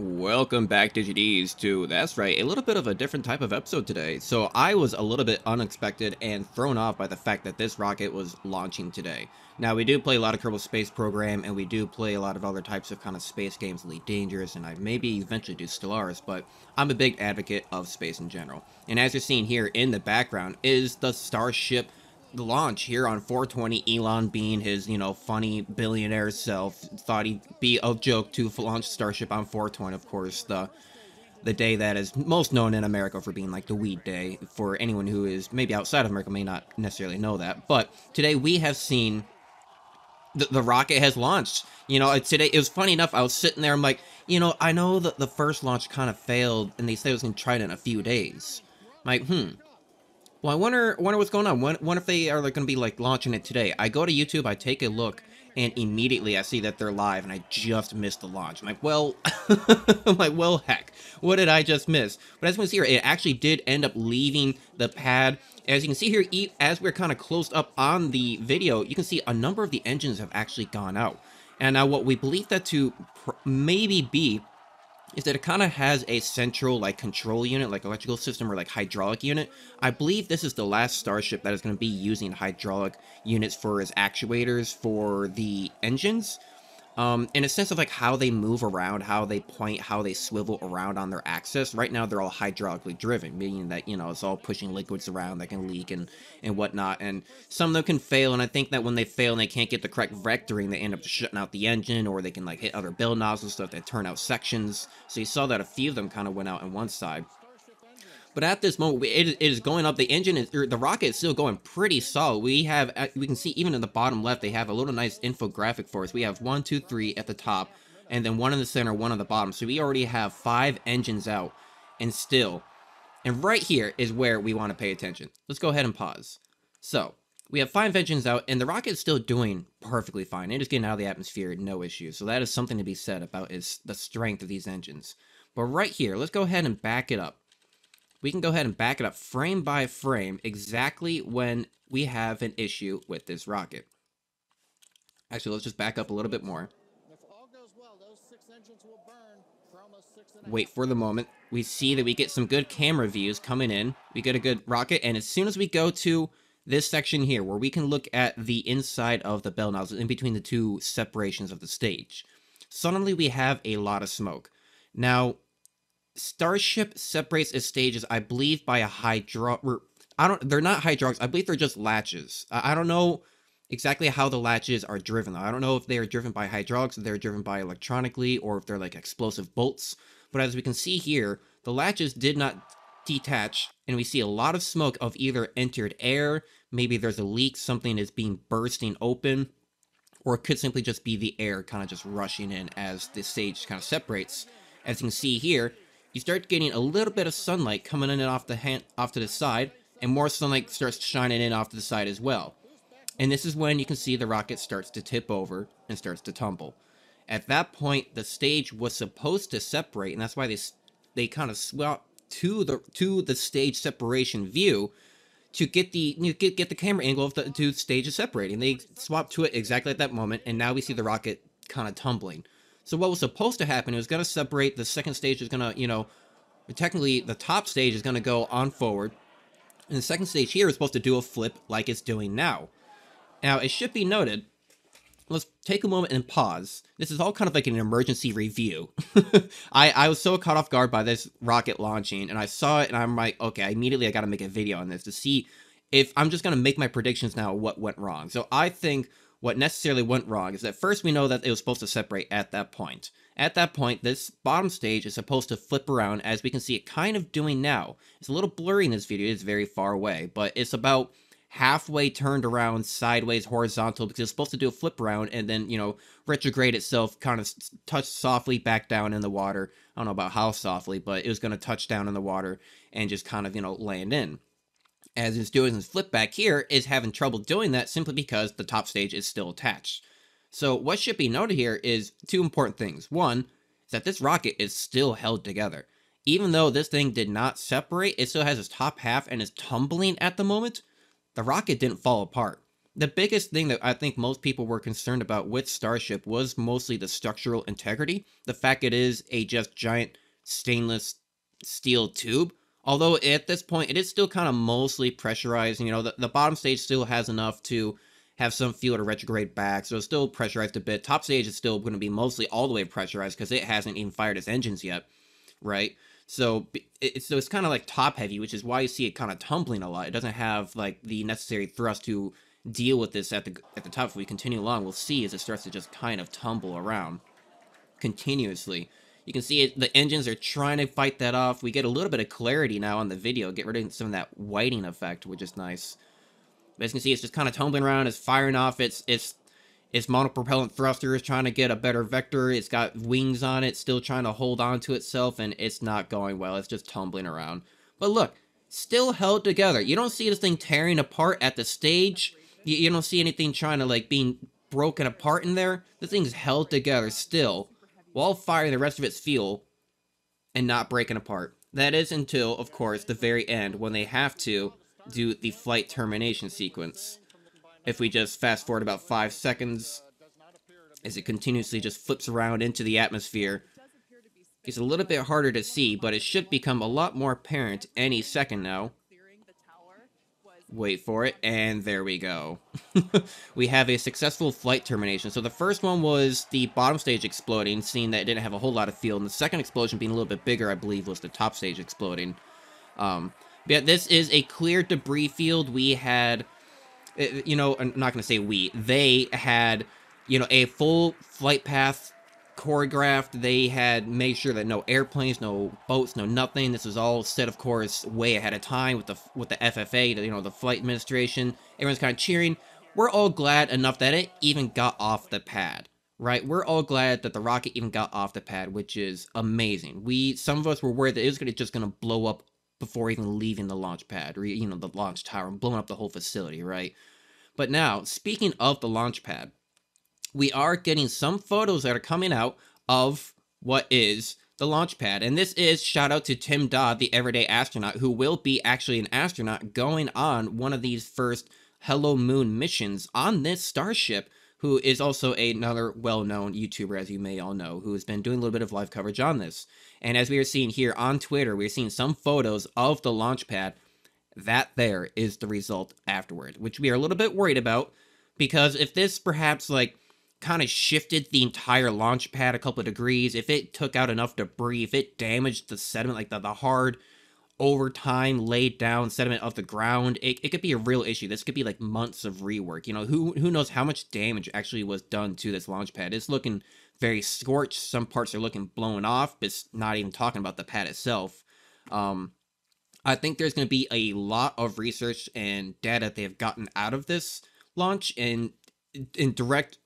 Welcome back, DigiDs, to, that's right, a little bit of a different type of episode today. So I was a little bit unexpected and thrown off by the fact that this rocket was launching today. Now, we do play a lot of Kerbal Space Program, and we do play a lot of other types of kind of space games, Elite Dangerous, and I maybe eventually do Stellaris, but I'm a big advocate of space in general. And as you're seeing here in the background is the Starship launch here on 420 elon being his you know funny billionaire self. Thought he'd be a joke to launch starship on 420 of course the the day that is most known in america for being like the weed day. For anyone who is maybe outside of america may not necessarily know that. But today we have seen the, the rocket has launched. You know today it was funny enough i was sitting there i'm like you know i know that the first launch kind of failed and they said it was going to try it in a few days. I'm like hmm well, I wonder, wonder what's going on. Wonder, wonder if they are like, going to be like launching it today. I go to YouTube, I take a look, and immediately I see that they're live, and I just missed the launch. I'm like, well, I'm like, well, heck, what did I just miss? But as you can see here, it actually did end up leaving the pad. As you can see here, as we're kind of closed up on the video, you can see a number of the engines have actually gone out. And now what we believe that to maybe be is that it kind of has a central like control unit, like electrical system or like hydraulic unit. I believe this is the last starship that is going to be using hydraulic units for its actuators for the engines um, in a sense of like how they move around, how they point, how they swivel around on their axis. Right now, they're all hydraulically driven, meaning that you know it's all pushing liquids around that can leak and and whatnot. And some of them can fail, and I think that when they fail and they can't get the correct vectoring, they end up shutting out the engine, or they can like hit other bell nozzles stuff that turn out sections. So you saw that a few of them kind of went out on one side. But at this moment, it, is going up. The engine is, the rocket is still going pretty solid. We have, uh, we can see even in the bottom left, they have a little nice infographic for us. We have one, two, three at the top, and then one in the center, one on the bottom. So we already have five engines out, and still, and right here is where we want to pay attention. Let's go ahead and pause. So we have five engines out, and the rocket is still doing perfectly fine. It is getting out of the atmosphere, no issue. So that is something to be said about is the strength of these engines. But right here, let's go ahead and back it up we can go ahead and back it up frame by frame exactly when we have an issue with this rocket. Actually, let's just back up a little bit more. Wait for the moment. We see that we get some good camera views coming in. We get a good rocket, and as soon as we go to this section here, where we can look at the inside of the bell nozzle in between the two separations of the stage, suddenly we have a lot of smoke. Now, Starship separates its stages, I believe, by a hydro. I don't. They're not hydraulics. I believe they're just latches. I, don't know exactly how the latches are driven. I don't know if they are driven by hydraulics, if they're driven by electronically, or if they're like explosive bolts. But as we can see here, the latches did not detach, and we see a lot of smoke of either entered air, maybe there's a leak, something is being bursting open, or it could simply just be the air kind of just rushing in as the stage kind of separates. As you can see here, you start getting a little bit of sunlight coming in off the hand, off to the side, and more sunlight starts shining in off to the side as well. And this is when you can see the rocket starts to tip over and starts to tumble. At that point, the stage was supposed to separate, and that's why they they kind of swap to the to the stage separation view to get the you know, get get the camera angle of the two stages separating. They swap to it exactly at that moment, and now we see the rocket kind of tumbling. So what was supposed to happen, it was going to separate, the second stage is going to, you know, technically the top stage is going to go on forward, and the second stage here is supposed to do a flip like it's doing now. Now, it should be noted, let's take a moment and pause. This is all kind of like an emergency review. I, I was so caught off guard by this rocket launching, and I saw it, and I'm like, okay, immediately I got to make a video on this to see if I'm just going to make my predictions now what went wrong. So I think what necessarily went wrong is that first we know that it was supposed to separate at that point. At that point, this bottom stage is supposed to flip around as we can see it kind of doing now. It's a little blurry in this video, it's very far away, but it's about halfway turned around sideways horizontal because it's supposed to do a flip around and then, you know, retrograde itself, kind of touch softly back down in the water. I don't know about how softly, but it was going to touch down in the water and just kind of, you know, land in as it's doing his flip back here, is having trouble doing that simply because the top stage is still attached. So what should be noted here is two important things. One, is that this rocket is still held together. Even though this thing did not separate, it still has its top half and is tumbling at the moment. The rocket didn't fall apart. the biggest thing that I think most people were concerned about with Starship was mostly the structural integrity. The fact it is a just giant stainless steel tube. Although at this point, it is still kind of mostly pressurized. You know, the, the bottom stage still has enough to have some fuel to retrograde back, so it's still pressurized a bit. Top stage is still going to be mostly all the way pressurized because it hasn't even fired its engines yet, right? So it's so it's kind of like top heavy, which is why you see it kind of tumbling a lot. It doesn't have like the necessary thrust to deal with this at the at the top. If we continue along, we'll see as it starts to just kind of tumble around continuously. You can see it, the engines are trying to fight that off. We get a little bit of clarity now on the video, get rid of some of that whiting effect, which is nice. But as you can see, it's just kind of tumbling around, it's firing off its its its monopropellant thruster is trying to get a better vector. It's got wings on it, still trying to hold on to itself, and it's not going well. It's just tumbling around. But look, still held together. You don't see this thing tearing apart at the stage. You, you don't see anything trying to, like, being broken apart in there. The thing's held together still while firing the rest of its fuel and not breaking apart. That is until, of course, the very end when they have to do the flight termination sequence. If we just fast forward about 5 seconds, as it continuously just flips around into the atmosphere, it's a little bit harder to see, but it should become a lot more apparent any second now. Wait for it, and there we go. we have a successful flight termination. So the first one was the bottom stage exploding, seeing that it didn't have a whole lot of fuel, and the second explosion being a little bit bigger, I believe, was the top stage exploding. Um, but yeah, this is a clear debris field. We had, eh, you know, I'm not going to say we, they had, you know, a full flight path choreographed. They had made sure that no airplanes, no boats, no nothing. This was all set, of course, way ahead of time with the with the FFA, you know, the flight administration. Everyone's kind of cheering. We're all glad enough that it even got off the pad, right? We're all glad that the rocket even got off the pad, which is amazing. We some of us were worried that it was gonna, just going to blow up before even leaving the launch pad, or you know, the launch tower, and blowing up the whole facility, right? But now, speaking of the launch pad, we are getting some photos that are coming out of what is the launch pad. And this is shout out to Tim Dodd, the everyday astronaut, who will be actually an astronaut going on one of these first Hello Moon missions on this starship, who is also another well known YouTuber, as you may all know, who has been doing a little bit of live coverage on this. And as we are seeing here on Twitter, we're seeing some photos of the launch pad. That there is the result afterward, which we are a little bit worried about because if this perhaps like kind of shifted the entire launch pad a couple of degrees, if it took out enough debris, if it damaged the sediment, like the, the hard, over time laid down sediment of the ground, it, it could be a real issue. This could be like months of rework. You know, who who knows how much damage actually was done to this launch pad. It's looking very scorched. Some parts are looking blown off. It's not even talking about the pad itself. Um, I think there's going to be a lot of research and data they have gotten out of this launch and in direct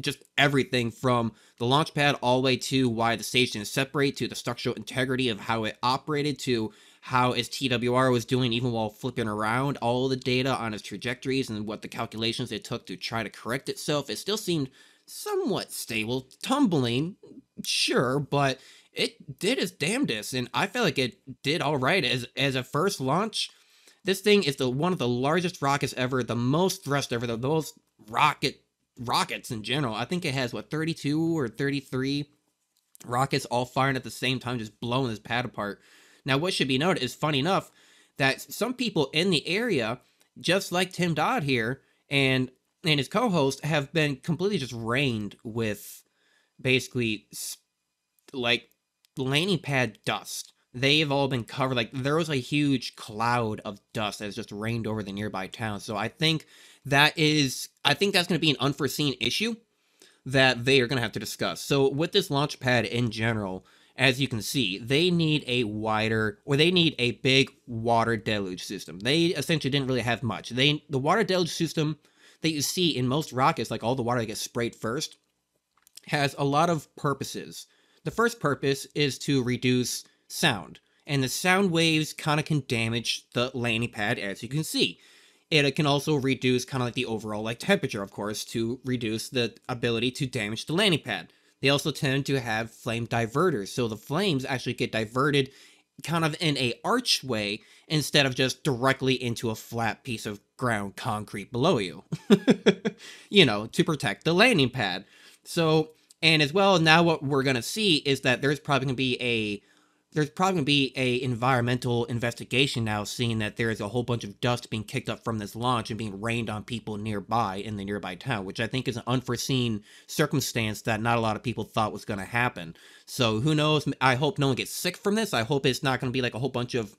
just everything from the launch pad all the way to why the station is separate to the structural integrity of how it operated to how its TWR was doing even while flipping around all the data on its trajectories and what the calculations it took to try to correct itself. It still seemed somewhat stable, tumbling, sure, but it did its damnedest, and I felt like it did all right as as a first launch. This thing is the one of the largest rockets ever, the most thrust ever, the most rocket rockets in general. I think it has what 32 or 33 rockets all firing at the same time, just blowing this pad apart. Now, what should be noted is funny enough that some people in the area, just like Tim Dodd here and and his co-host, have been completely just rained with basically like landing pad dust. They've all been covered like there was a huge cloud of dust that has just rained over the nearby town. So I think that is, I think that's going to be an unforeseen issue that they are going to have to discuss. So with this launch pad in general, as you can see, they need a wider, or they need a big water deluge system. They essentially didn't really have much. They The water deluge system that you see in most rockets, like all the water that gets sprayed first, has a lot of purposes. The first purpose is to reduce sound, and the sound waves kind of can damage the landing pad, as you can see and it can also reduce kind of like the overall like temperature, of course, to reduce the ability to damage the landing pad. They also tend to have flame diverters, so the flames actually get diverted kind of in a archway instead of just directly into a flat piece of ground concrete below you. you know, to protect the landing pad. So, and as well, now what we're going to see is that there's probably going to be a there's probably going to be a environmental investigation now seeing that there is a whole bunch of dust being kicked up from this launch and being rained on people nearby in the nearby town which i think is an unforeseen circumstance that not a lot of people thought was going to happen. So who knows? I hope no one gets sick from this. I hope it's not going to be like a whole bunch of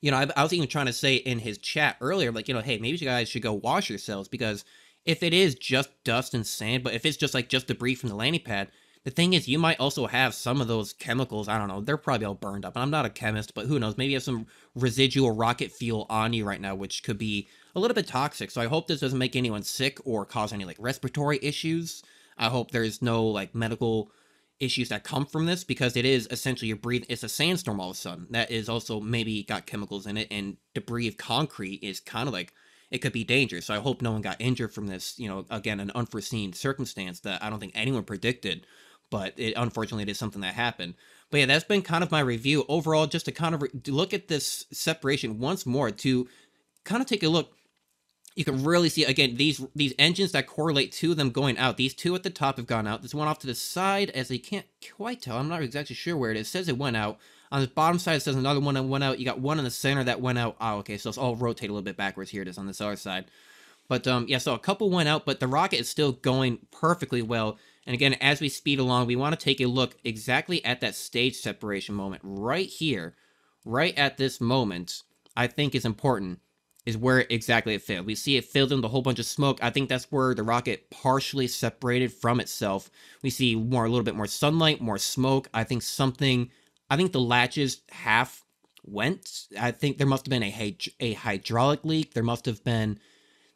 you know I, I was even trying to say in his chat earlier like you know hey maybe you guys should go wash yourselves because if it is just dust and sand but if it's just like just debris from the landing pad the thing is, you might also have some of those chemicals. I don't know. They're probably all burned up. And I'm not a chemist, but who knows? Maybe you have some residual rocket fuel on you right now, which could be a little bit toxic. So I hope this doesn't make anyone sick or cause any like respiratory issues. I hope there's no like medical issues that come from this because it is essentially you're breathing. It's a sandstorm all of a sudden that is also maybe got chemicals in it, and debris of concrete is kind of like it could be dangerous. So I hope no one got injured from this. You know, again, an unforeseen circumstance that I don't think anyone predicted but it unfortunately it is something that happened. But yeah, that's been kind of my review overall, just to kind of re- look at this separation once more to kind of take a look. You can really see again these these engines that correlate to them going out. These two at the top have gone out. This one off to the side, as you can't quite tell. I'm not exactly sure where it is. It says it went out. On the bottom side, it says another one that went out. You got one in the center that went out. Oh, okay, so it's all rotate a little bit backwards. Here it is on this other side. But um, yeah, so a couple went out, but the rocket is still going perfectly well. And again, as we speed along, we want to take a look exactly at that stage separation moment right here, right at this moment, I think is important, is where exactly it failed. We see it filled in a whole bunch of smoke. I think that's where the rocket partially separated from itself. We see more, a little bit more sunlight, more smoke. I think something, I think the latches half went. I think there must have been a, a hydraulic leak. There must have been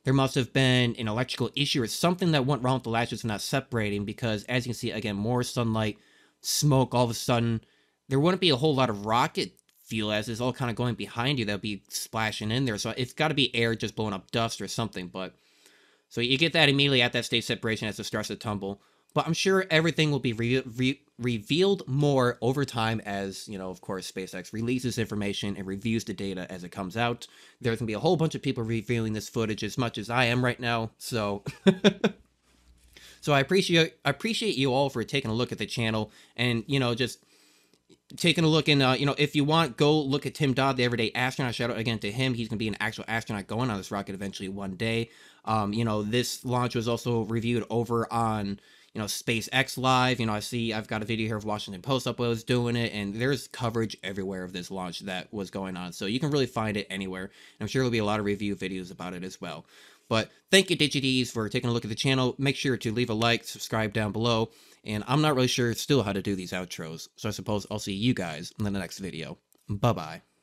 there must have been an electrical issue or something that went wrong with the latches not separating because as you can see again more sunlight smoke all of a sudden. There wouldn't be a whole lot of rocket fuel as it's all kind of going behind you that'll be splashing in there. So it's got to be air just blowing up dust or something but so you get that immediately at that stage separation as it starts to tumble but I'm sure everything will be re re revealed more over time as, you know, of course, SpaceX releases information and reviews the data as it comes out. There's going to be a whole bunch of people revealing this footage as much as I am right now, so... so I appreciate I appreciate you all for taking a look at the channel and, you know, just taking a look and uh, you know if you want go look at tim dodd the everyday astronaut. Shout out again to him. He's going to be an actual astronaut going on this rocket eventually one day. Um, you know this launch was also reviewed over on you know, SpaceX Live. You know, I see I've got a video here of Washington Post was doing it, and there's coverage everywhere of this launch that was going on. So you can really find it anywhere. And I'm sure there'll be a lot of review videos about it as well. But thank you, DigiDees, for taking a look at the channel. Make sure to leave a like, subscribe down below. And I'm not really sure still how to do these outros. So I suppose I'll see you guys in the next video. Bye-bye.